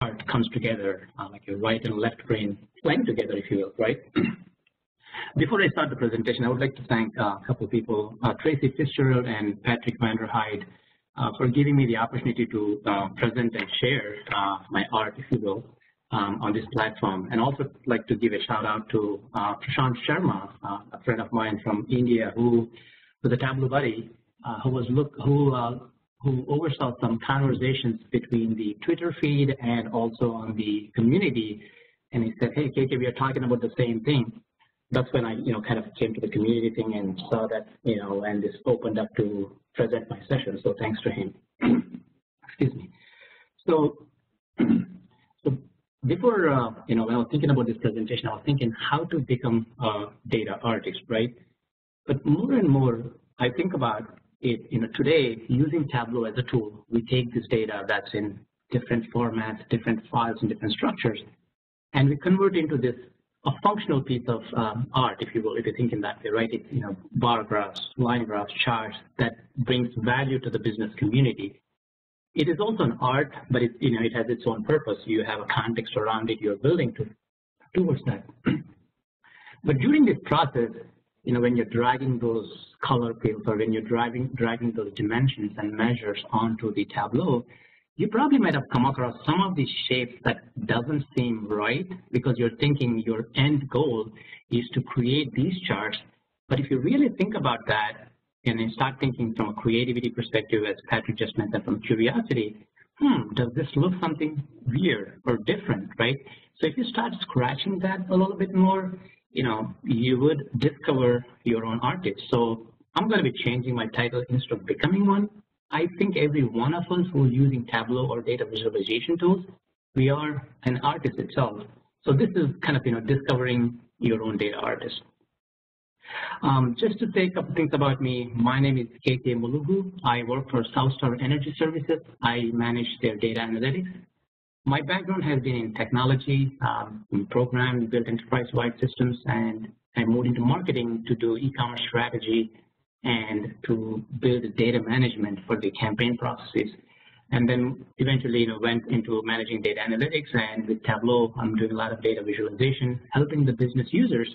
art comes together, uh, like your right and left brain playing together, if you will, right? Before I start the presentation, I would like to thank uh, a couple of people, uh, Tracy Fitzgerald and Patrick Vanderhyde, uh, for giving me the opportunity to uh, present and share uh, my art, if you will, um, on this platform. And also like to give a shout out to uh, Prashant Sharma, a friend of mine from India, who was a Tableau buddy, who was look who who oversaw some conversations between the Twitter feed and also on the community. And he said, hey, KK, we are talking about the same thing. That's when I, you know, kind of came to the community thing and saw that, you know, and this opened up to present my session. So thanks to him. Excuse me. So, so before, uh, you know, when I was thinking about this presentation, I was thinking how to become a data artist, right? But more and more, I think about it, you know, today using Tableau as a tool, we take this data that's in different formats, different files, and different structures, and we convert into this a functional piece of um, art, if you will, if you think in that way, right? It's you know bar graphs, line graphs, charts that brings value to the business community. It is also an art, but it you know it has its own purpose. You have a context around it. You're building to towards that. but during this process, you know, when you're dragging those color fields or when you're driving, dragging those dimensions and measures onto the Tableau, you probably might have come across some of these shapes that doesn't seem right because you're thinking your end goal is to create these charts. But if you really think about that and then start thinking from a creativity perspective, as Patrick just mentioned, from curiosity, hmm, does this look something weird or different, right? So if you start scratching that a little bit more, you know, you would discover your own artist. So I'm going to be changing my title instead of becoming one. I think every one of us who's using Tableau or data visualization tools, we are an artist itself. So this is kind of, you know, discovering your own data artist. Um, just to say a couple things about me, my name is KK Molugu. I work for Southstar Energy Services. I manage their data analytics. My background has been in technology, um, in program, built enterprise-wide systems, and I moved into marketing to do e-commerce strategy and to build data management for the campaign processes. And then eventually, you know, went into managing data analytics, and with Tableau, I'm doing a lot of data visualization, helping the business users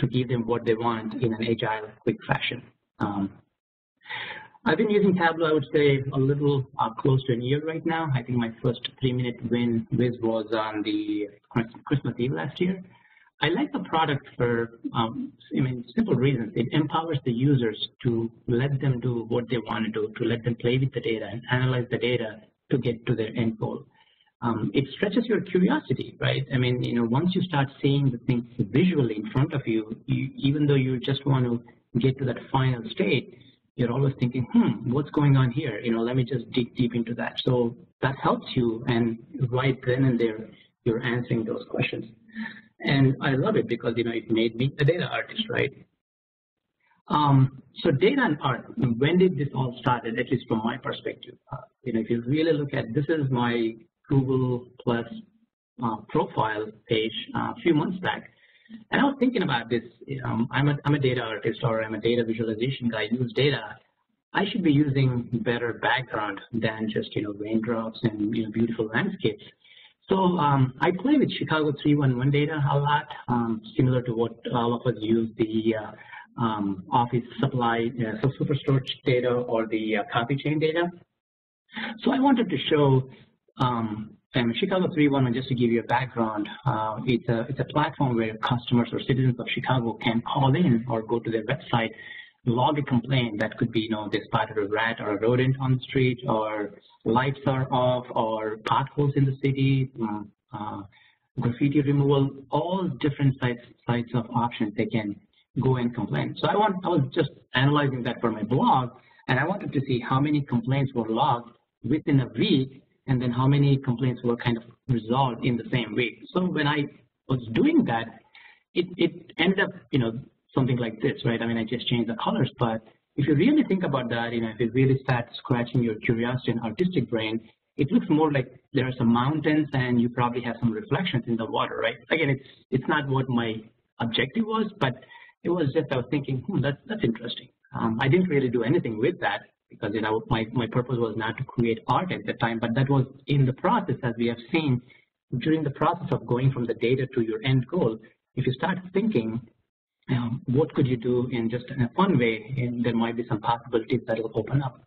to give them what they want in an agile, quick fashion. Um, I've been using Tableau, I would say, a little uh, close to a year right now. I think my first three-minute win was on the Christmas Eve last year. I like the product for, um, I mean, simple reasons. It empowers the users to let them do what they want to do, to let them play with the data and analyze the data to get to their end goal. Um, it stretches your curiosity, right? I mean, you know, once you start seeing the things visually in front of you, you even though you just want to get to that final state, you're always thinking, hmm, what's going on here? You know, let me just dig deep into that. So that helps you, and right then and there, you're answering those questions. And I love it because, you know, it made me a data artist, right? Um, so data and art, when did this all started, at least from my perspective? Uh, you know, if you really look at, this is my Google Plus uh, profile page uh, a few months back. And I was thinking about this. Um, I'm, a, I'm a data artist or I'm a data visualization guy. I use data. I should be using better background than just you know raindrops and you know beautiful landscapes. So um, I play with Chicago 311 data a lot, um, similar to what all of us use the uh, um, office supply uh, so superstore data or the uh, coffee chain data. So I wanted to show um, and Chicago 311, just to give you a background, uh, it's, a, it's a platform where customers or citizens of Chicago can call in or go to their website, log a complaint that could be, you know, they spotted a rat or a rodent on the street, or lights are off, or potholes in the city, um, uh, graffiti removal, all different sites, sites of options they can go and complain. So I, want, I was just analyzing that for my blog, and I wanted to see how many complaints were logged within a week and then how many complaints were kind of resolved in the same week. So when I was doing that, it, it ended up, you know, something like this, right? I mean, I just changed the colors, but if you really think about that, you know, if you really start scratching your curiosity and artistic brain, it looks more like there are some mountains and you probably have some reflections in the water, right? Again, it's it's not what my objective was, but it was just I was thinking, hmm, that's that's interesting. Um, I didn't really do anything with that because you know my, my purpose was not to create art at the time, but that was in the process as we have seen during the process of going from the data to your end goal, if you start thinking, um, what could you do in just in a fun way, and there might be some possibilities that will open up.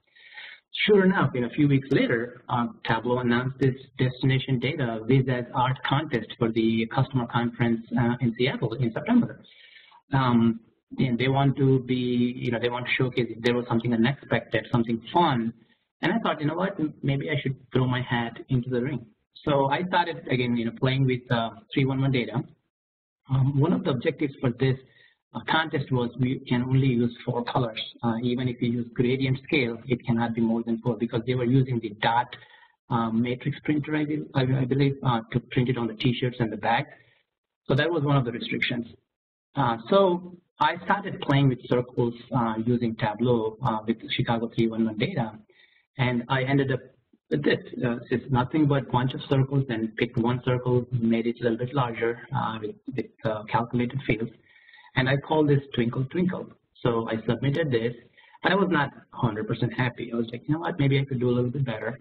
Sure enough, in a few weeks later, uh, Tableau announced this destination data Viz as art contest for the customer conference uh, in Seattle in September. Um, and they want to be, you know, they want to showcase if there was something unexpected, something fun. And I thought, you know what, maybe I should throw my hat into the ring. So I started again, you know, playing with uh, 311 data. Um, one of the objectives for this uh, contest was we can only use four colors. Uh, even if you use gradient scale, it cannot be more than four because they were using the dot um, matrix printer, I, I believe, uh, to print it on the t-shirts and the bag. So that was one of the restrictions. Uh, so I started playing with circles uh, using Tableau uh, with Chicago 311 data, and I ended up with this. Uh, it's nothing but a bunch of circles, and picked one circle, made it a little bit larger uh, with, with uh, calculated fields, and I called this Twinkle Twinkle. So I submitted this, but I was not 100% happy. I was like, you know what, maybe I could do a little bit better.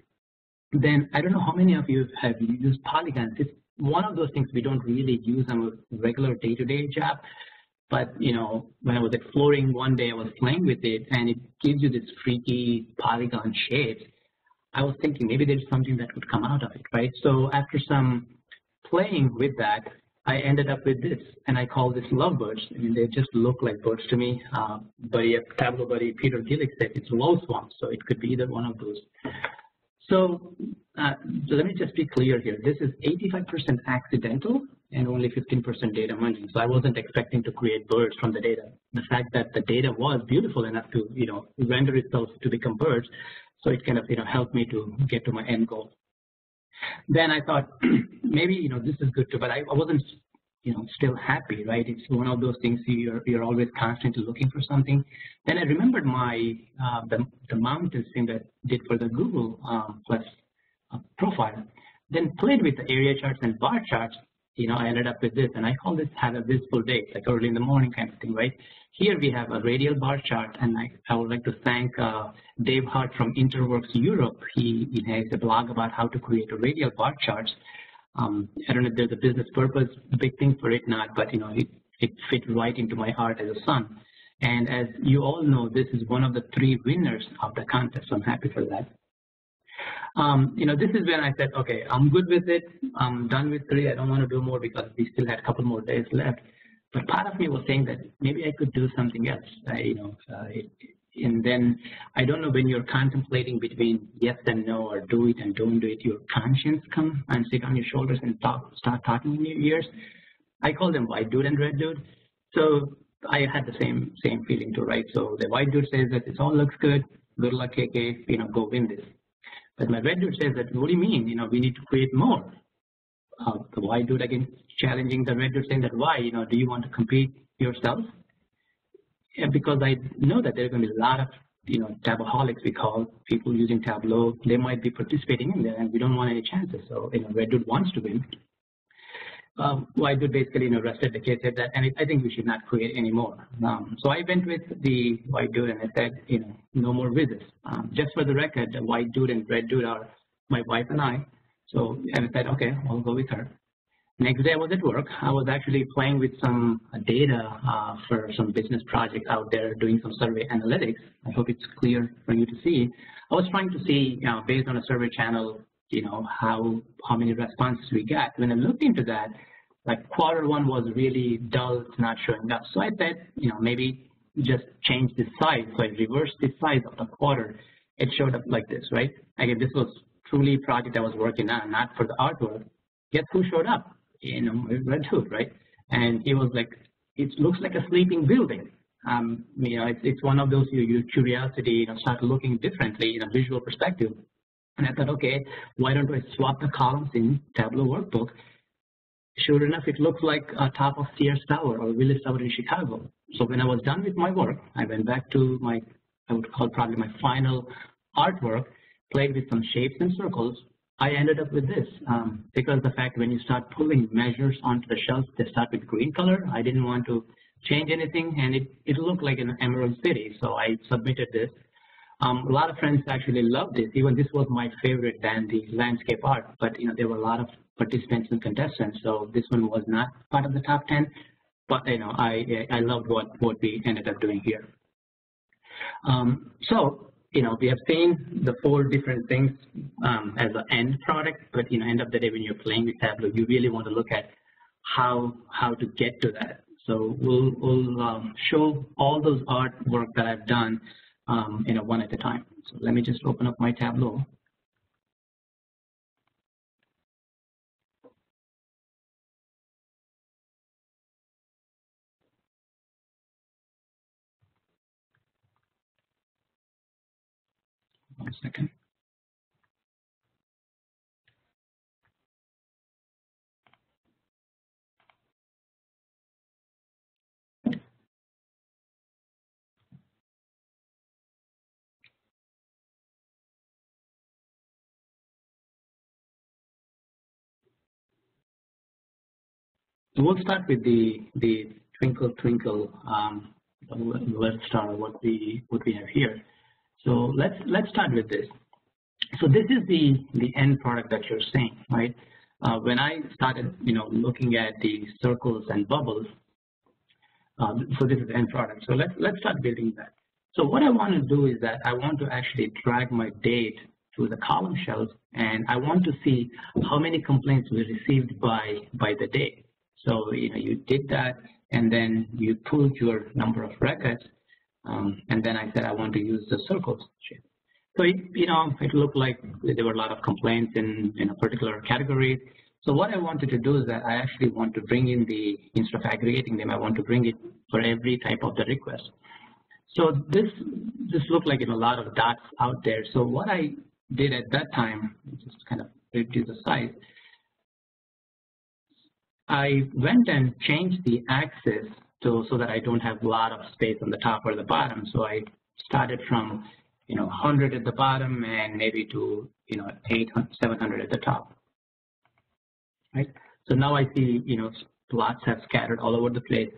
Then I don't know how many of you have used polygons. It's one of those things we don't really use on a regular day-to-day -day job but you know, when I was exploring one day, I was playing with it, and it gives you this freaky polygon shapes. I was thinking maybe there's something that could come out of it, right? So after some playing with that, I ended up with this, and I call this lovebirds. I mean, they just look like birds to me. Uh, buddy, Tableau buddy, Peter Gilks said it's low swamp, so it could be either one of those. So, uh, so let me just be clear here. This is 85% accidental and only 15% data mining. So I wasn't expecting to create birds from the data. The fact that the data was beautiful enough to, you know, render itself to become birds, so it kind of, you know, helped me to get to my end goal. Then I thought maybe, you know, this is good too, but I, I wasn't, you know, still happy, right? It's one of those things you're you're always constantly looking for something. Then I remembered my uh, the the mountains thing that I did for the Google um, Plus uh, profile. Then played with the area charts and bar charts you know, I ended up with this, and I call this have a visible day, like early in the morning kind of thing, right? Here we have a radial bar chart, and I, I would like to thank uh, Dave Hart from Interworks Europe. He, he has a blog about how to create a radial bar charts. Um, I don't know if there's a business purpose, big thing for it, not, but you know, it, it fit right into my heart as a son. And as you all know, this is one of the three winners of the contest, so I'm happy for that. Um, you know, this is when I said, okay, I'm good with it. I'm done with three. I don't want to do more because we still had a couple more days left. But part of me was saying that maybe I could do something else. I, you know, uh, and then I don't know when you're contemplating between yes and no or do it and don't do it, your conscience come and sit on your shoulders and talk, start talking in your ears. I call them white dude and red dude. So I had the same same feeling too, right? So the white dude says that it all looks good. Good luck, KK. You know, go win this. But my dude says that, what do you mean? You know, we need to create more. Uh, the white dude again challenging the red dude saying that why, you know, do you want to compete yourself? Yeah, because I know that there are going to be a lot of, you know, tabaholics we call people using Tableau. They might be participating in there and we don't want any chances. So, you know, red dude wants to win um, dude basically you know rested the case said that and I think we should not create any more. Um, so I went with the white dude and I said you know no more visits. Um, just for the record, the white dude and red dude are my wife and I. So and I said okay, I'll go with her. Next day I was at work. I was actually playing with some data uh, for some business project out there, doing some survey analytics. I hope it's clear for you to see. I was trying to see, you know, based on a survey channel, you know, how how many responses we got. When I looked into that, like quarter one was really dull, it's not showing up. So I said, you know, maybe just change the size. So I reversed the size of the quarter. It showed up like this, right? Again, this was truly a project I was working on, not for the artwork. Guess who showed up? You know, Red Hood, right? And he was like, it looks like a sleeping building. Um, you know, it's, it's one of those your, your curiosity, you know, start looking differently in a visual perspective. And I thought, okay, why don't I swap the columns in Tableau Workbook Sure enough, it looks like a top of Sears Tower or Willis Tower in Chicago. So when I was done with my work, I went back to my, I would call probably my final artwork, played with some shapes and circles. I ended up with this um, because the fact when you start pulling measures onto the shelf, they start with green color. I didn't want to change anything and it, it looked like an emerald city. So I submitted this. Um, a lot of friends actually loved this. Even this was my favorite than the landscape art, but you know there were a lot of participants and contestants. So this one was not part of the top 10, but you know, I, I loved what, what we ended up doing here. Um, so, you know, we have seen the four different things um, as an end product, but you know, end of the day when you're playing with Tableau, you really want to look at how how to get to that. So we'll, we'll um, show all those artwork that I've done, um, you know, one at a time. So let me just open up my Tableau. One second. We'll start with the the twinkle twinkle um, red star what we what we have here. So let's let's start with this. So this is the the end product that you're seeing, right? Uh, when I started, you know, looking at the circles and bubbles, um, so this is the end product. So let's let's start building that. So what I want to do is that I want to actually drag my date to the column shells, and I want to see how many complaints were received by by the date. So you know you did that, and then you pulled your number of records, um, and then I said I want to use the circles shape. So it, you know it looked like there were a lot of complaints in in a particular category. So what I wanted to do is that I actually want to bring in the instead of aggregating them, I want to bring it for every type of the request. So this this looked like in a lot of dots out there. So what I did at that time, just kind of reduce the size, I went and changed the axis to so that I don't have a lot of space on the top or the bottom. So I started from you know 100 at the bottom and maybe to you know 800, 700 at the top. Right. So now I see you know plots have scattered all over the place.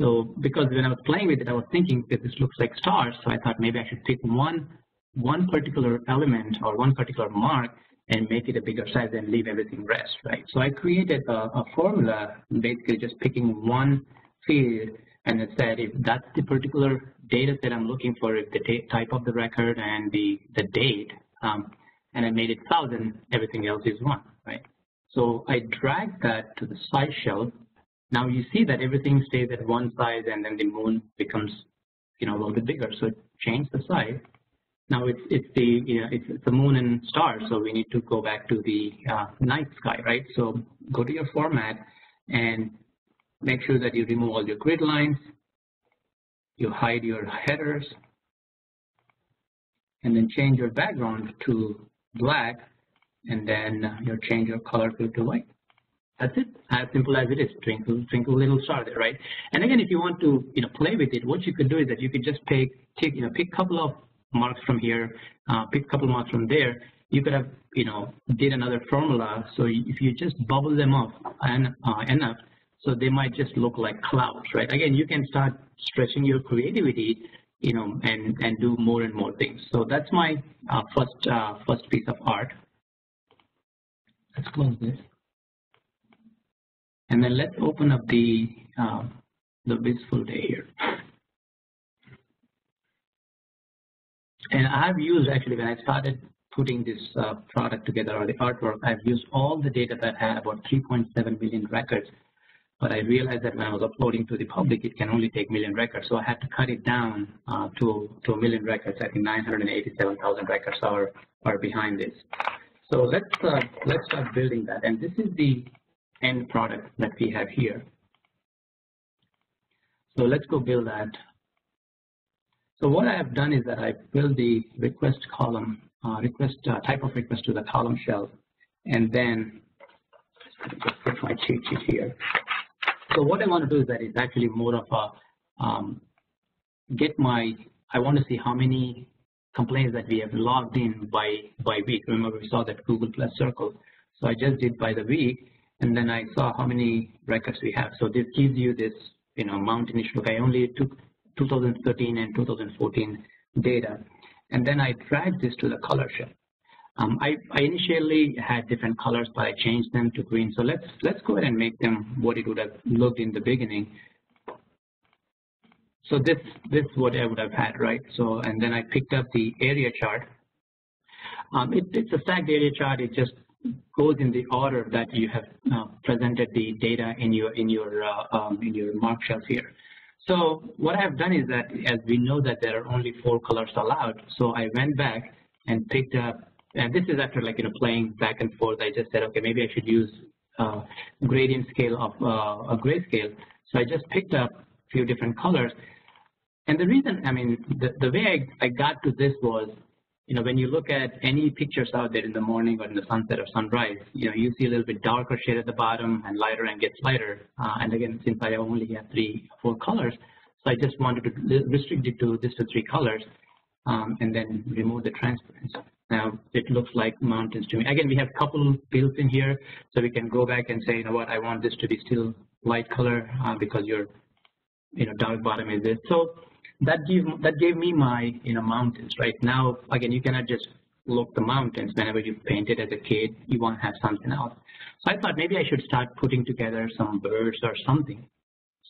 So because when I was playing with it, I was thinking that this looks like stars. So I thought maybe I should pick one one particular element or one particular mark and make it a bigger size and leave everything rest, right? So I created a, a formula, basically just picking one field and it said if that's the particular data set I'm looking for, if the type of the record and the, the date, um, and I made it 1000, everything else is one, right? So I drag that to the size shelf. Now you see that everything stays at one size and then the moon becomes, you know, a little bit bigger. So change the size now it's it's the you know it's, it's the moon and stars, so we need to go back to the uh, night sky, right? So go to your format and make sure that you remove all your grid lines, you hide your headers, and then change your background to black, and then uh, you change your color field to white. That's it, as simple as it is. Twinkle, twinkle, little star there, right? And again, if you want to, you know, play with it, what you could do is that you could just pick, take, you know, pick a couple of marks from here, uh, pick a couple marks from there, you could have, you know, did another formula. So if you just bubble them up and, uh, enough, so they might just look like clouds, right? Again, you can start stretching your creativity, you know, and, and do more and more things. So that's my uh, first, uh, first piece of art. Let's close this. And then let's open up the, uh, the Blissful Day here. And I've used actually when I started putting this uh, product together or the artwork, I've used all the data that had about 3.7 million records. But I realized that when I was uploading to the public, it can only take million records. So I had to cut it down uh, to, to a million records. I think 987,000 records are, are behind this. So let's, uh, let's start building that. And this is the end product that we have here. So let's go build that so what I have done is that I built the request column, uh, request uh, type of request to the column shell, and then just put my cheat sheet here. So what I want to do is that it's actually more of a um, get my. I want to see how many complaints that we have logged in by by week. Remember we saw that Google Plus Circle. So I just did by the week, and then I saw how many records we have. So this gives you this you know mountainish look. I only took 2013 and 2014 data. And then I drag this to the color shell. Um, I, I, initially had different colors, but I changed them to green. So let's let's go ahead and make them what it would have looked in the beginning. So this this is what I would have had, right? So and then I picked up the area chart. Um, it, it's a stacked area chart. It just goes in the order that you have uh, presented the data in your in your uh, um, in your mark shelf here. So what I have done is that as we know that there are only four colors allowed, so I went back and picked up, and this is after like you know playing back and forth. I just said, okay, maybe I should use uh, gradient scale of uh, a grayscale. So I just picked up a few different colors, and the reason, I mean, the the way I, I got to this was you know, when you look at any pictures out there in the morning or in the sunset or sunrise, you know, you see a little bit darker shade at the bottom and lighter and gets lighter. Uh, and again, since I only have three, four colors, so I just wanted to restrict it to this to three colors um, and then remove the transparency. Now it looks like mountains to me. Again, we have a couple built in here, so we can go back and say, you know what, I want this to be still light color uh, because your, you know, dark bottom is this. So that gave that gave me my you know mountains right? Now again you cannot just look the mountains. Whenever you painted as a kid you want to have something else. So I thought maybe I should start putting together some birds or something.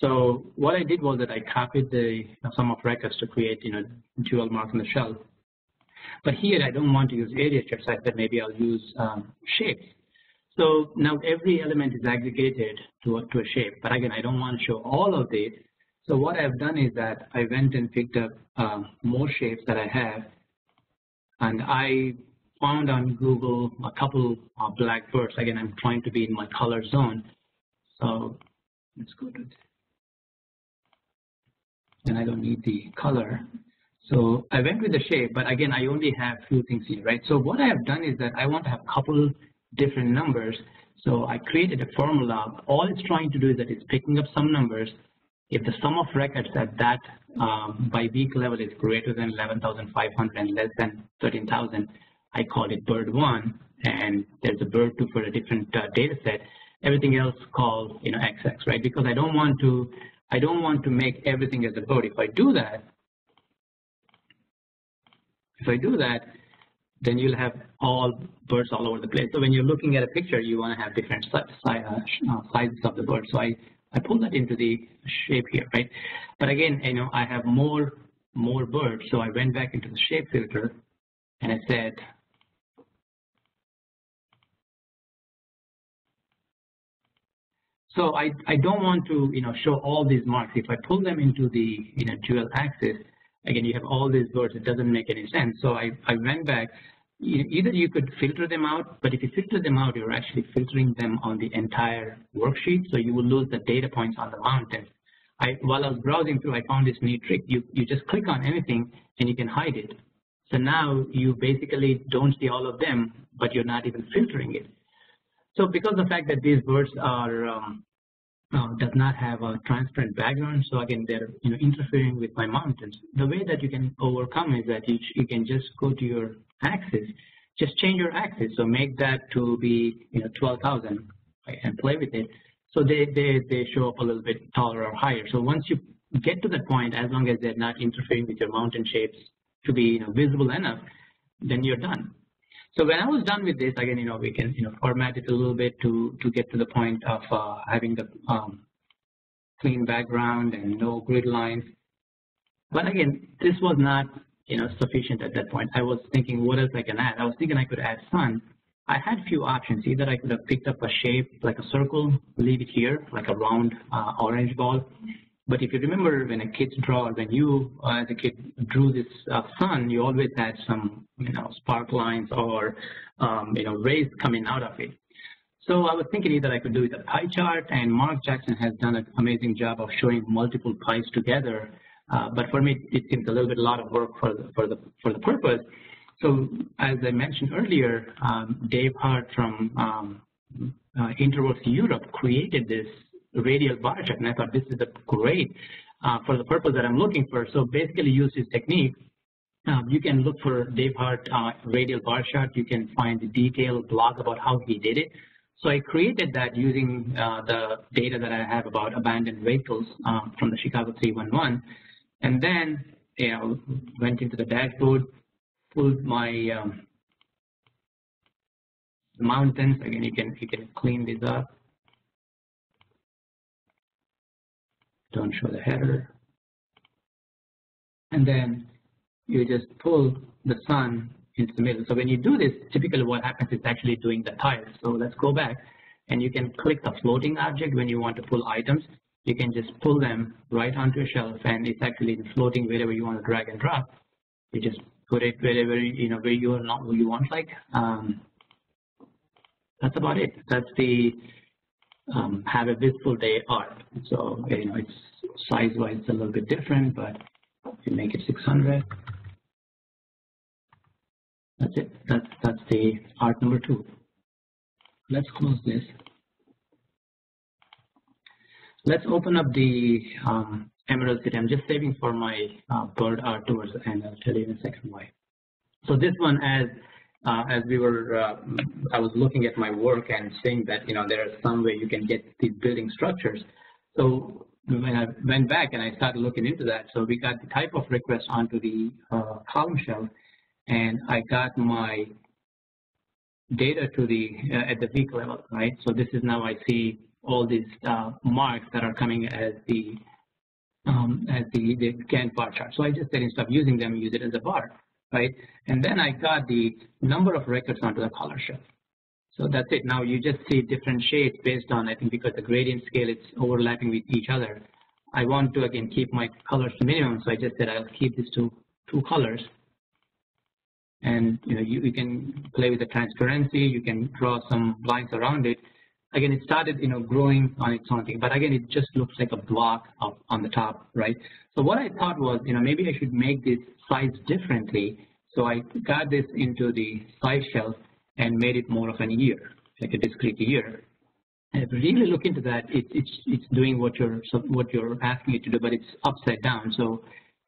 So what I did was that I copied the sum of records to create you know dual mark on the shelf. But here I don't want to use area strips I said maybe I'll use um, shapes. So now every element is aggregated to a, to a shape. But again I don't want to show all of these so what I've done is that I went and picked up uh, more shapes that I have, and I found on Google a couple of black birds. Again, I'm trying to be in my color zone. So let's go to. And I don't need the color. So I went with the shape, but again, I only have few things here, right? So what I have done is that I want to have a couple different numbers. So I created a formula. All it's trying to do is that it's picking up some numbers if the sum of records at that um, by week level is greater than 11,500 and less than 13,000, I call it bird one, and there's a bird two for a different uh, data set. Everything else called you know XX, right? Because I don't want to I don't want to make everything as a bird. If I do that, if I do that, then you'll have all birds all over the place. So when you're looking at a picture, you want to have different uh, sizes of the bird. So I I pull that into the shape here, right? But again, you know, I have more more birds, so I went back into the shape filter and I said So I, I don't want to you know show all these marks. If I pull them into the you know dual axis, again you have all these birds. It doesn't make any sense. So I, I went back either you could filter them out, but if you filter them out, you're actually filtering them on the entire worksheet, so you will lose the data points on the mountain. I, while I was browsing through, I found this neat trick. You, you just click on anything and you can hide it. So now you basically don't see all of them, but you're not even filtering it. So because the fact that these birds are um, uh, does not have a transparent background, so again they're you know interfering with my mountains. The way that you can overcome is that you, you can just go to your axis, just change your axis. So make that to be you know 12,000 right, and play with it. So they, they, they show up a little bit taller or higher. So once you get to that point, as long as they're not interfering with your mountain shapes to be you know, visible enough, then you're done. So when I was done with this, again, you know, we can you know format it a little bit to to get to the point of uh, having the um, clean background and no grid lines. But again, this was not you know, sufficient at that point. I was thinking, what else I can add? I was thinking I could add sun. I had a few options. Either I could have picked up a shape like a circle, leave it here, like a round uh, orange ball. But if you remember when a kid draw, when you uh, as a kid drew this uh, sun, you always had some, you know, spark lines or, um, you know, rays coming out of it. So I was thinking either I could do it a pie chart, and Mark Jackson has done an amazing job of showing multiple pies together but for me, it seems a little bit a lot of work for the for the for the purpose. So as I mentioned earlier, um, Dave Hart from um, uh, Interworks Europe created this radial bar chart, and I thought this is a great uh, for the purpose that I'm looking for. So basically, use his technique. Um, you can look for Dave Hart uh, radial bar chart. You can find the detailed blog about how he did it. So I created that using uh, the data that I have about abandoned vehicles um, from the Chicago 311 and then you know, went into the dashboard, pulled my um, mountains. Again, you can you can clean these up. Don't show the header. And then you just pull the sun into the middle. So when you do this, typically what happens is actually doing the tiles. So let's go back and you can click the floating object when you want to pull items. You can just pull them right onto a shelf and it's actually floating wherever you want to drag and drop. You just put it wherever you know where you are not where you want like um, that's about it. That's the um, have a blissful day art. So you know it's size wise a little bit different, but you make it 600. That's it. That's that's the art number two. Let's close this. Let's open up the um, Emerald City. I'm just saving for my uh, bird art towards and. I'll tell you in a second why. So this one, as uh, as we were, uh, I was looking at my work and seeing that you know there are some way you can get these building structures. So when I went back and I started looking into that, so we got the type of request onto the uh, column shell and I got my data to the uh, at the week level, right? So this is now I see all these uh, marks that are coming as the um, as the, the Gantt bar chart. So I just said instead of using them, use it as a bar, right? And then I got the number of records onto the color shelf. So that's it. Now you just see different shades based on, I think because the gradient scale is overlapping with each other. I want to again keep my colors minimum, so I just said I'll keep these two two colors and you know you, you can play with the transparency you can draw some lines around it again it started you know growing on its own thing but again it just looks like a block of, on the top right? So what I thought was you know maybe I should make this size differently. So I got this into the size shelf and made it more of an year like a discrete year and if you really look into that it, it's it's doing what you're what you're asking it to do but it's upside down. So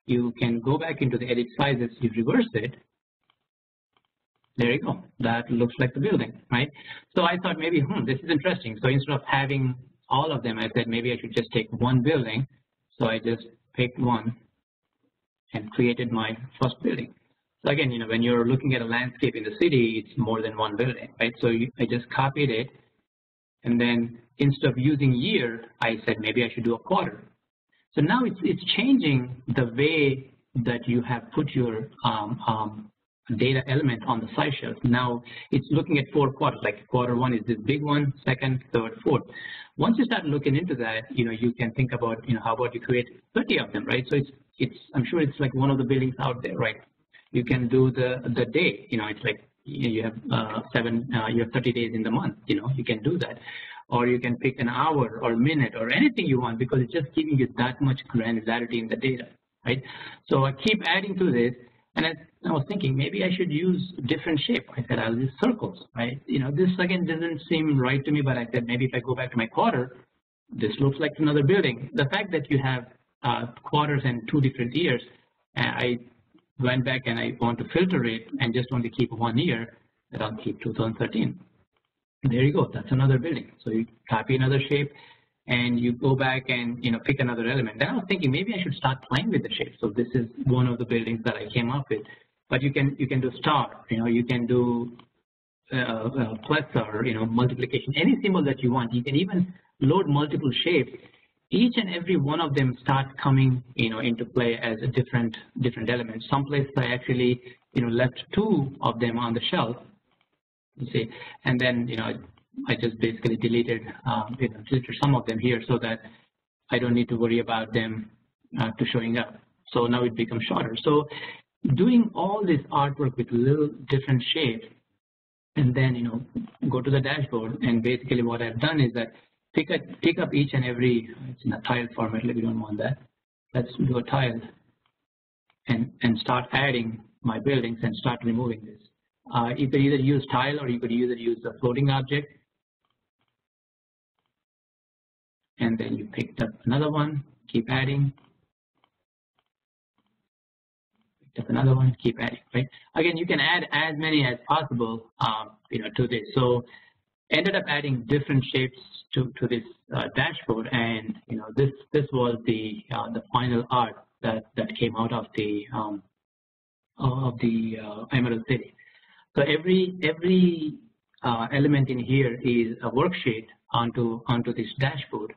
you can go back into the edit sizes you reverse it there you go. That looks like the building, right? So I thought maybe, hmm, this is interesting. So instead of having all of them, I said maybe I should just take one building. So I just picked one and created my first building. So again, you know, when you're looking at a landscape in the city, it's more than one building, right? So you, I just copied it, and then instead of using year, I said maybe I should do a quarter. So now it's it's changing the way that you have put your um, um, data element on the size shelf. Now it's looking at four quarters, like quarter one is this big one, second, third, fourth. Once you start looking into that, you know, you can think about, you know, how about you create 30 of them, right? So it's, it's, I'm sure it's like one of the buildings out there, right? You can do the, the day, you know, it's like you have uh, seven, uh, you have 30 days in the month, you know, you can do that. Or you can pick an hour or minute or anything you want because it's just giving you that much granularity in the data, right? So I keep adding to this and I, I, was thinking maybe I should use different shape. I said I'll use circles, right? You know, this again doesn't seem right to me, but I said maybe if I go back to my quarter, this looks like another building. The fact that you have uh, quarters and two different years, I went back and I want to filter it and just want to keep one year, that I'll keep 2013. There you go, that's another building. So you copy another shape, and you go back and you know pick another element. Then I was thinking maybe I should start playing with the shapes. So this is one of the buildings that I came up with. But you can you can do star, you know, you can do uh, uh, plus or you know multiplication, any symbol that you want. You can even load multiple shapes. Each and every one of them start coming you know into play as a different different element. Some places I actually you know left two of them on the shelf. You see, and then you know I just basically deleted, um, you know, some of them here so that I don't need to worry about them uh, to showing up. So now it becomes shorter. So doing all this artwork with little different shapes and then, you know, go to the dashboard and basically what I've done is that pick, a, pick up each and every, it's in a tile format, we don't want that. Let's do a tile and, and start adding my buildings and start removing this. Uh, you could either use tile or you could either use a floating object and then you picked up another one, keep adding, picked up another one, keep adding, right? Again, you can add as many as possible, um, you know, to this. So ended up adding different shapes to, to this uh, dashboard, and you know, this this was the uh, the final art that that came out of the um, of the uh, Emerald City. So every every uh, element in here is a worksheet onto onto this dashboard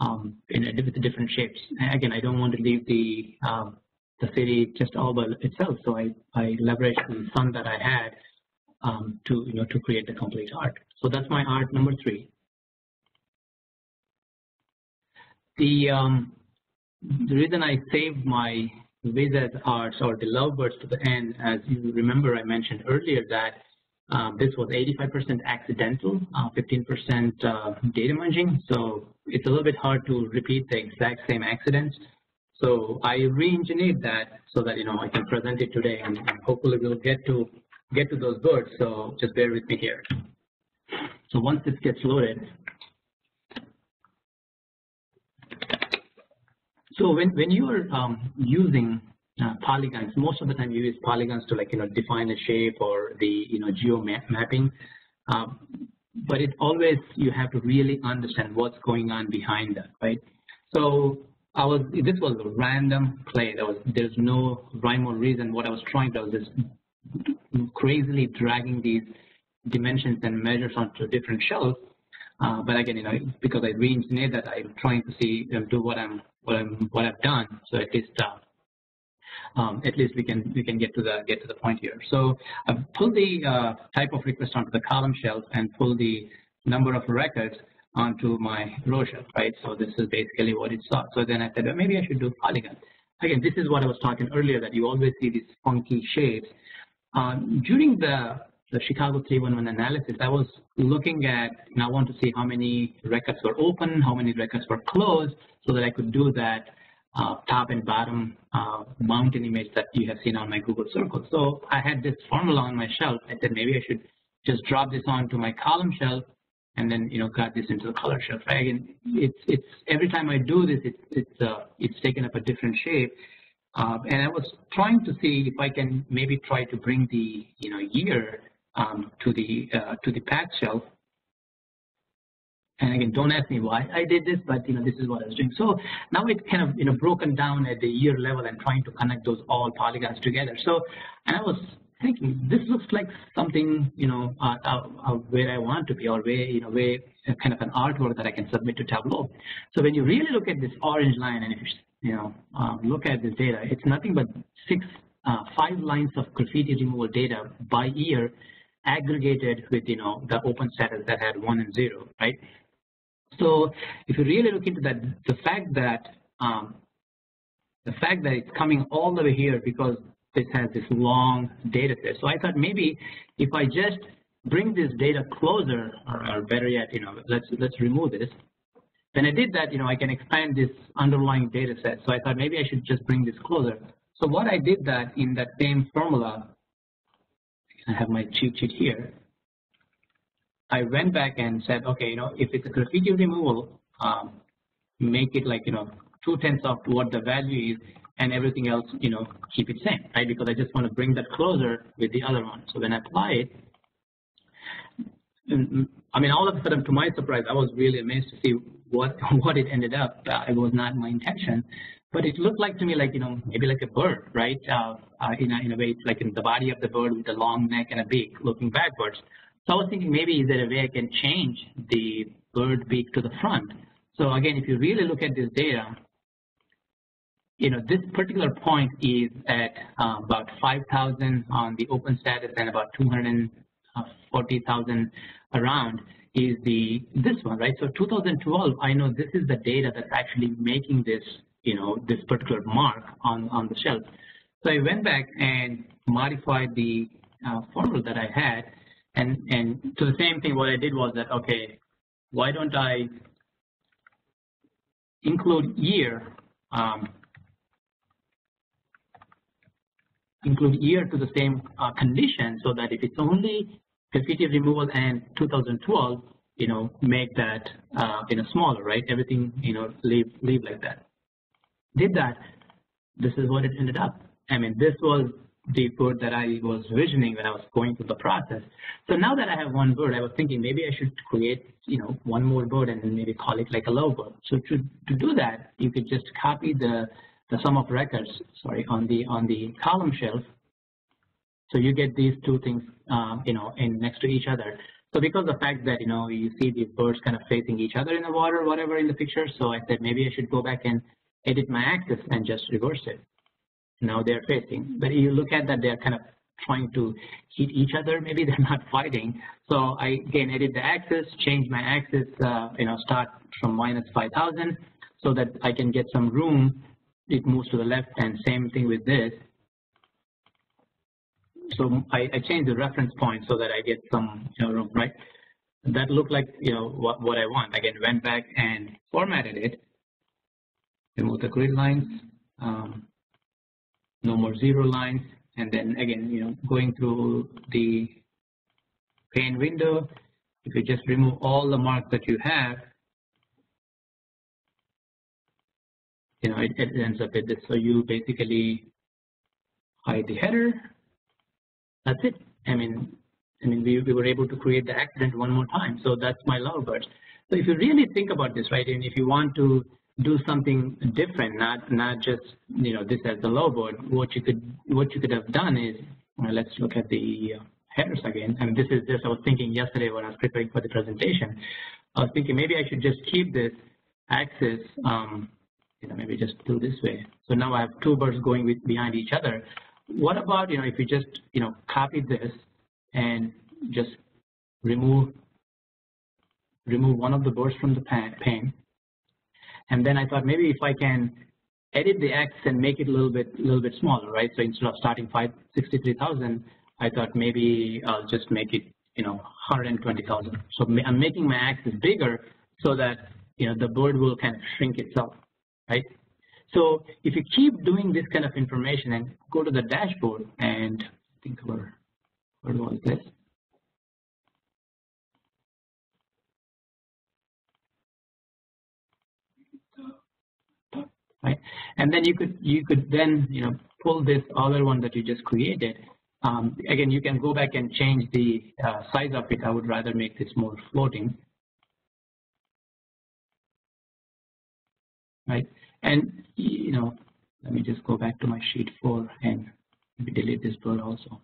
um, in a, with different shapes. Again, I don't want to leave the um, the city just all by itself, so I I leveraged the sun that I had um, to you know to create the complete art. So that's my art number three. The um, the reason I saved my Viz as arts or the lovebirds to the end, as you remember I mentioned earlier that um, this was 85% accidental, 15% uh, uh, data munging. So it's a little bit hard to repeat the exact same accidents. So I re-engineered that so that you know I can present it today, and, and hopefully we'll get to get to those birds. So just bear with me here. So once this gets loaded, so when when you are um, using uh, polygons. Most of the time you use polygons to like, you know, define a shape or the, you know, geo map mapping. Um, but it always, you have to really understand what's going on behind that, right? So I was, this was a random play. There was, there's no rhyme or reason. What I was trying to, I was just crazily dragging these dimensions and measures onto different shelves. Uh, but again, you know, because I re-engineered that, I'm trying to see, know, do what I'm, what I'm, what I've done. So at least uh, um, at least we can we can get to the get to the point here. So I've pulled the uh, type of request onto the column shelf and pull the number of records onto my row shelf, right? So this is basically what it saw. So then I said, well, maybe I should do polygon. Again, this is what I was talking earlier that you always see these funky shapes. Um, during the the Chicago 311 analysis, I was looking at, and I want to see how many records were open, how many records were closed, so that I could do that uh, top and bottom uh, mountain image that you have seen on my Google Circle. So I had this formula on my shelf. I said maybe I should just drop this onto my column shelf and then you know cut this into the color shelf. Right? Again, it's it's every time I do this, it's it's uh, it's taken up a different shape. Uh, and I was trying to see if I can maybe try to bring the you know year um, to the uh, to the path shelf and again, don't ask me why I did this, but you know, this is what I was doing. So now it's kind of you know broken down at the year level and trying to connect those all polygons together. So, and I was thinking this looks like something you know uh, uh, uh, where I want to be, or where you know where uh, kind of an artwork that I can submit to Tableau. So when you really look at this orange line, and if you you know um, look at this data, it's nothing but six, uh, five lines of graffiti removal data by year aggregated with you know the open status that had one and zero, right? So if you really look into that, the fact that um, the fact that it's coming all the way here because this has this long data set. So I thought maybe if I just bring this data closer, or, or better yet, you know, let's let's remove this. When I did that, you know, I can expand this underlying data set. So I thought maybe I should just bring this closer. So what I did that in that same formula, I have my cheat sheet here. I went back and said, okay, you know, if it's a graffiti removal, um, make it like, you know, two tenths of what the value is and everything else, you know, keep it same, right? Because I just want to bring that closer with the other one. So when I apply it, I mean, all of a sudden, to my surprise, I was really amazed to see what what it ended up. Uh, it was not my intention, but it looked like to me like you know maybe like a bird, right? Uh, uh, in a in a way, it's like in the body of the bird with a long neck and a beak looking backwards. So I was thinking maybe is there a way I can change the bird beak to the front. So again, if you really look at this data, you know, this particular point is at uh, about 5,000 on the open status and about 240,000 around is the this one, right? So 2012, I know this is the data that's actually making this, you know, this particular mark on, on the shelf. So I went back and modified the uh, formula that I had and, and to the same thing, what I did was that, okay, why don't I include year, um, include year to the same uh, condition so that if it's only graffiti removal and 2012, you know, make that, uh, you know, smaller, right? Everything, you know, leave, leave like that. Did that, this is what it ended up. I mean, this was the bird that I was visioning when I was going through the process. So now that I have one bird, I was thinking maybe I should create, you know, one more bird and then maybe call it like a bird. So to, to do that, you could just copy the, the sum of records, sorry, on the on the column shelf. So you get these two things, um, you know, in next to each other. So because the fact that, you know, you see these birds kind of facing each other in the water, whatever in the picture, so I said maybe I should go back and edit my axis and just reverse it. Now they're facing, but you look at that they're kind of trying to hit each other. Maybe they're not fighting. So I again edit the axis, change my axis, uh, you know, start from minus 5,000 so that I can get some room. It moves to the left and same thing with this. So I, I change the reference point so that I get some you know, room, right? That looked like you know what, what I want. Again, went back and formatted it. Remove the grid lines. Um, no more zero lines and then again, you know, going through the pane window, if you just remove all the marks that you have, you know, it, it ends up with this. So you basically hide the header. That's it. I mean, I mean, we, we were able to create the accident one more time. So that's my lovebirds. So if you really think about this, right, and if you want to do something different, not not just you know this as the lovebird. What you could what you could have done is well, let's look at the uh, headers again. And this is just I was thinking yesterday when I was preparing for the presentation. I was thinking maybe I should just keep this axis, um, you know, maybe just do this way. So now I have two birds going with, behind each other. What about you know if you just you know copy this and just remove remove one of the birds from the pane and then I thought maybe if I can edit the X and make it a little bit, little bit smaller, right? So instead of starting 563,000, I thought maybe I'll just make it, you know, 120,000. So I'm making my axis bigger so that, you know, the bird will kind of shrink itself, right? So if you keep doing this kind of information and go to the dashboard and think where, where was this? Right? And then you could you could then you know pull this other one that you just created. Um, again, you can go back and change the uh, size of it. I would rather make this more floating, right? And you know, let me just go back to my sheet four and delete this bird also.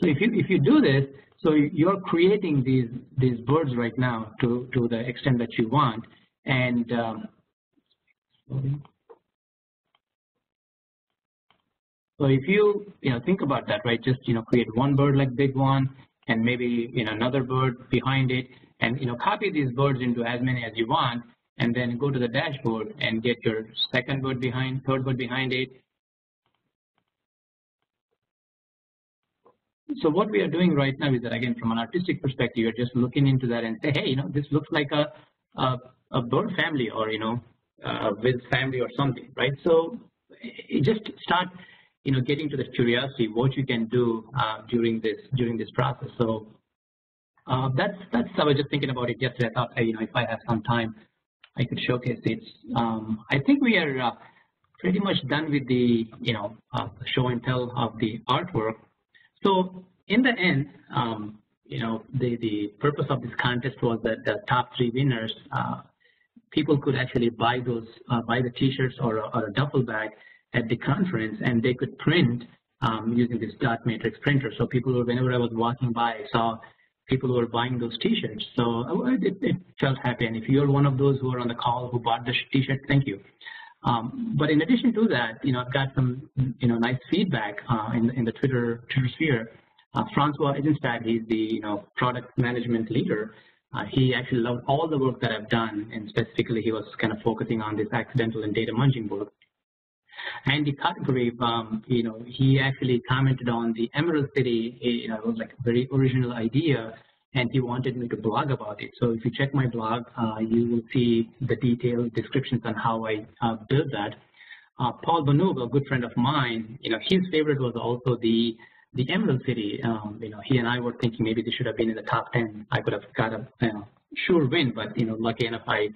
So if you if you do this, so you're creating these these birds right now to to the extent that you want, and um, so if you you know think about that, right? Just you know create one bird like big one, and maybe you know another bird behind it, and you know copy these birds into as many as you want, and then go to the dashboard and get your second bird behind, third bird behind it. So what we are doing right now is that again from an artistic perspective, you're just looking into that and say, hey, you know, this looks like a a, a bird family, or you know, uh, with family or something, right? So just start, you know, getting to the curiosity what you can do uh, during this during this process. So uh, that's that's I was just thinking about it yesterday. I thought, hey, you know, if I have some time, I could showcase it. Um, I think we are uh, pretty much done with the you know uh, show and tell of the artwork. So in the end, um, you know, the the purpose of this contest was that the top three winners uh, people could actually buy those, uh, buy the T-shirts or, or, a duffel bag at the conference, and they could print um, using this dot matrix printer. So people, were, whenever I was walking by, I saw people who were buying those T-shirts. So uh, it, it, felt happy. And if you're one of those who are on the call who bought the T-shirt, thank you. Um, but in addition to that, you know, I've got some, you know, nice feedback uh, in, in the Twitter Twitter sphere. Uh, Francois Ajenstat, he's the, you know, product management leader. Uh, he actually loved all the work that I've done, and specifically he was kind of focusing on this accidental and data munging work. Andy Cotgreave, um, you know, he actually commented on the Emerald City, you know, it was like a very original idea, and he wanted me to blog about it. So if you check my blog, uh, you will see the detailed descriptions on how I uh, built that. Uh, Paul Banoub, a good friend of mine, you know, his favorite was also the the Emerald City, um, you know, he and I were thinking maybe they should have been in the top 10. I could have got a you know, sure win, but, you know, lucky enough, I,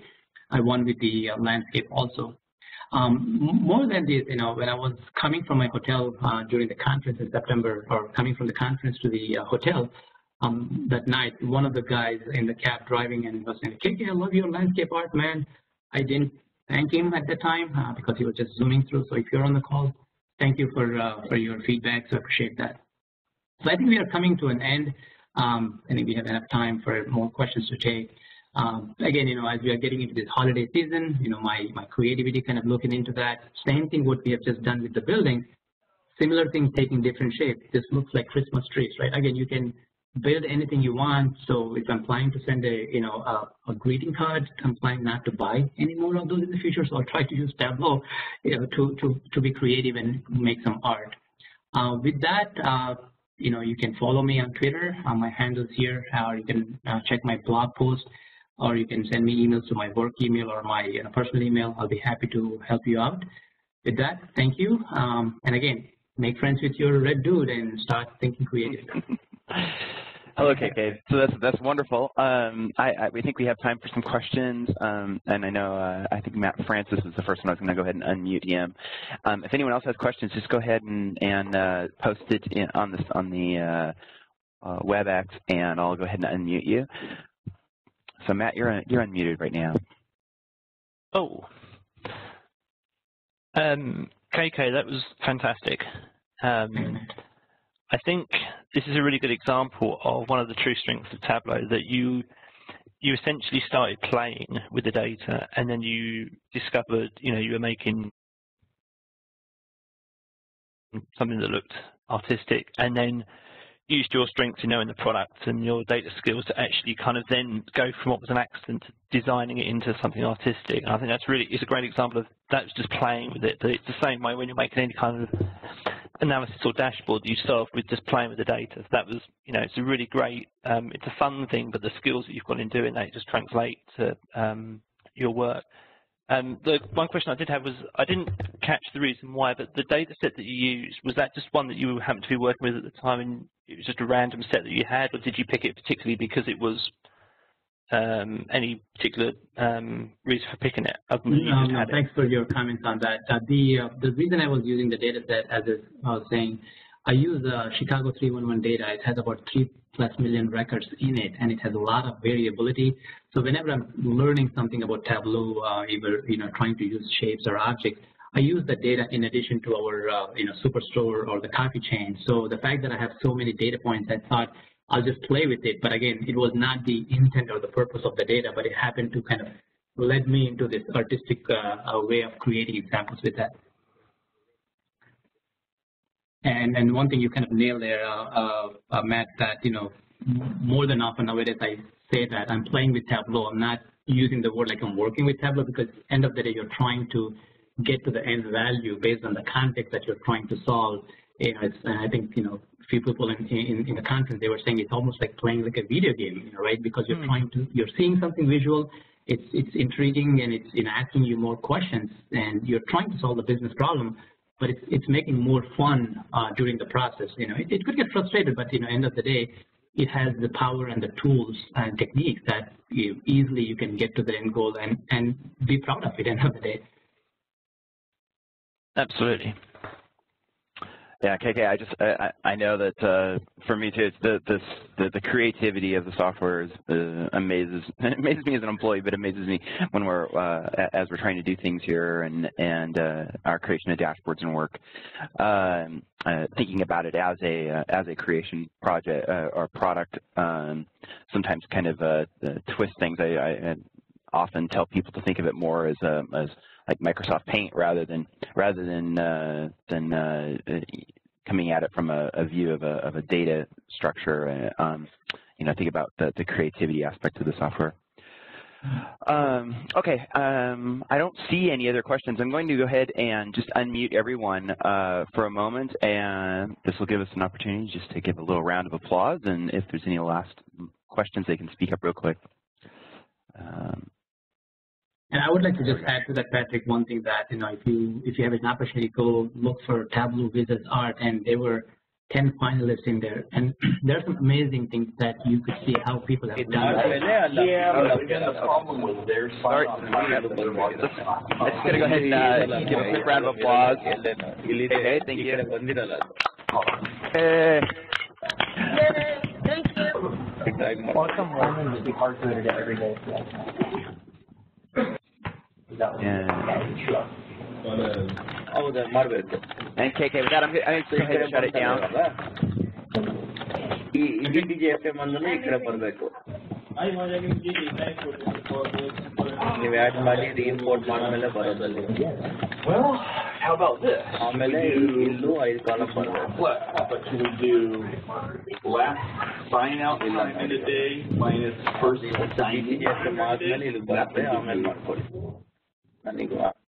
I won with the uh, landscape also. Um, more than this, you know, when I was coming from my hotel uh, during the conference in September, or coming from the conference to the uh, hotel um, that night, one of the guys in the cab driving and was saying, KK, I love your landscape art, man. I didn't thank him at the time uh, because he was just zooming through. So if you're on the call, thank you for uh, for your feedback. So I appreciate that. So I think we are coming to an end. Um, I think we have enough time for more questions to take. Um, again, you know, as we are getting into this holiday season, you know, my, my creativity kind of looking into that. Same thing what we have just done with the building. Similar things taking different shapes. This looks like Christmas trees, right? Again, you can build anything you want. So if I'm planning to send a, you know, a, a, greeting card, I'm planning not to buy any more of those in the future. So I'll try to use Tableau, you know, to, to, to be creative and make some art. Uh, with that, uh, you know, you can follow me on Twitter. Uh, my handle's here, or you can uh, check my blog post, or you can send me emails to my work email or my you know, personal email. I'll be happy to help you out. With that, thank you. Um, and again, make friends with your red dude and start thinking creatively. Hello, KK. So that's that's wonderful. Um, I, I, we think we have time for some questions, um, and I know uh, I think Matt Francis is the first one. I was going to go ahead and unmute him. Um, if anyone else has questions, just go ahead and and uh, post it in, on this on the uh, uh WebEx, and I'll go ahead and unmute you. So Matt, you're you're unmuted right now. Oh. Um, KK, that was fantastic. Um, I think this is a really good example of one of the true strengths of Tableau that you you essentially started playing with the data and then you discovered, you know, you were making something that looked artistic and then used your strengths, you know, in the product and your data skills to actually kind of then go from what was an accident to designing it into something artistic. And I think that's really, it's a great example of that's just playing with it. But it's the same way when you're making any kind of analysis or dashboard, you start with just playing with the data. So that was, you know, it's a really great, um, it's a fun thing, but the skills that you've got in doing that just translate to um, your work. Um, the one question I did have was, I didn't catch the reason why, but the data set that you used, was that just one that you happened to be working with at the time and it was just a random set that you had, or did you pick it particularly because it was um, any particular um, reason for picking it? no, no thanks for your comments on that. Uh, the uh, the reason I was using the data set, as I was saying, I use uh, Chicago 311 data. It has about three plus million records in it, and it has a lot of variability. So whenever I'm learning something about Tableau, uh, either you know trying to use shapes or objects, I use the data in addition to our uh, you know superstore or the coffee chain. So the fact that I have so many data points, I thought I'll just play with it. But again, it was not the intent or the purpose of the data, but it happened to kind of led me into this artistic uh, way of creating examples with that. And and one thing you kind of nailed there, uh, uh, uh Matt, that you know more than often nowadays I say that I'm playing with Tableau. I'm not using the word like I'm working with Tableau because end of the day you're trying to get to the end value based on the context that you're trying to solve. You know, it's, I think you know few people in, in, in the conference, they were saying it's almost like playing like a video game, you know, right? Because you're mm. trying to, you're seeing something visual, it's, it's intriguing and it's you know, asking you more questions and you're trying to solve the business problem, but it's, it's making more fun uh, during the process. You know, it, it could get frustrated, but you know, end of the day, it has the power and the tools and techniques that you easily you can get to the end goal and, and be proud of it end of the day. Absolutely. Yeah, KK, I just I, I know that uh, for me too, it's the the, the creativity of the software is, uh, amazes it amazes me as an employee, but amazes me when we're uh, as we're trying to do things here and and uh, our creation of dashboards and work. Um, uh, thinking about it as a uh, as a creation project uh, or product, um, sometimes kind of uh twist things. I, I often tell people to think of it more as a as like Microsoft Paint rather than rather than uh, than uh, coming at it from a, a, view of a, of a data structure. Uh, um, you know, think about the, the creativity aspect of the software. Um, okay, um, I don't see any other questions. I'm going to go ahead and just unmute everyone uh, for a moment, and this will give us an opportunity just to give a little round of applause, and if there's any last questions, they can speak up real quick. Um, and I would like to just add to that, Patrick, one thing that, you know, if you if you have an opportunity, go look for Tableau Wizards Art, and there were 10 finalists in there. And there are some amazing things that you could see how people have done. Yeah, but again, the problem was their Sorry. Let's going to go ahead and uh, give a quick round of applause. Okay, thank you. Hey. Thank you. Welcome, Roman, to be hard to every day. Yeah. Oh, the Marvel. And KK, with that, I'm going to shut it down. ಈ D T G F M ಅಂದ್ರೆ ಈ ಕಡೆ ಬರಬೇಕು ನೀವು add ಮಾಡಿ ರೀಇಂಪೋರ್ಟ್ ಮಾಡಿದ್ಮೇಲೆ ಬರೋದಲ್ಲಿ Well, how about this? ಆಮೇಲೆ You ಇಲ್ಲೂ ಐದು ಕಾಲಮ್ ಬರಬೇಕು Well, but can we do last sign out time in a day minus first D sign T in G F M time in a ಆದ್ಮೇಲೆ day? ಇಲ್ಲಿ ಬರುತ್ತೆ ಆಮೇಲೆ ಮಾಡ್ಕೊಳ್ಳಿ 那那个